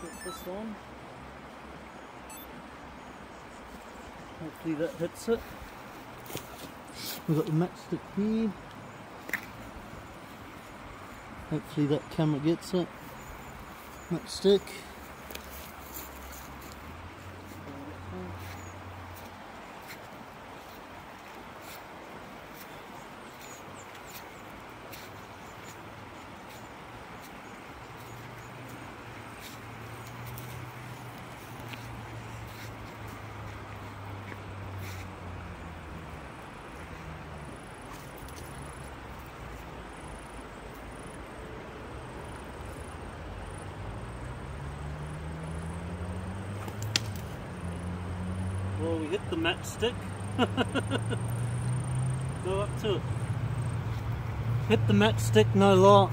Put this on. Hopefully that hits it. We've got the matchstick here. Hopefully that camera gets it. Matchstick. Well, we hit the matchstick. Go up to it. Hit the matchstick, no light.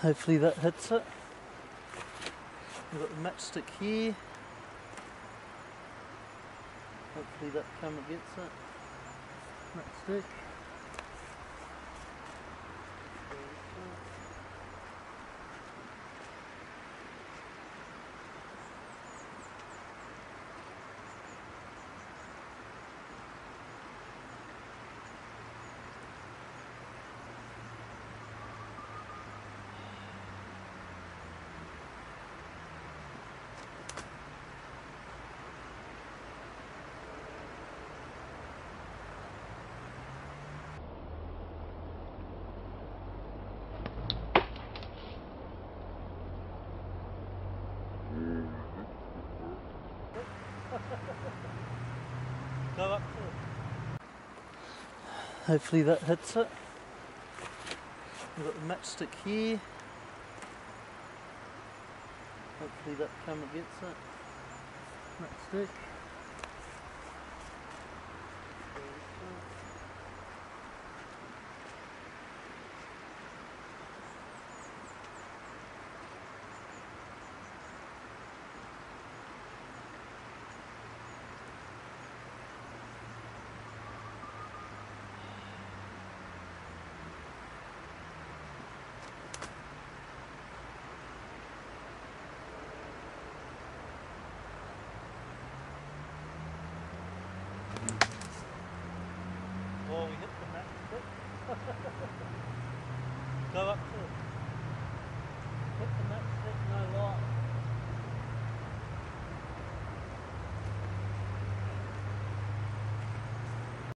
Hopefully that hits it. We've got the matchstick here. Hopefully that camera gets it. Matchstick. Go up to it. Hopefully that hits it. We've got the matchstick here. Hopefully that camera gets it. Matchstick. Go up to it. Put the matchstick no light.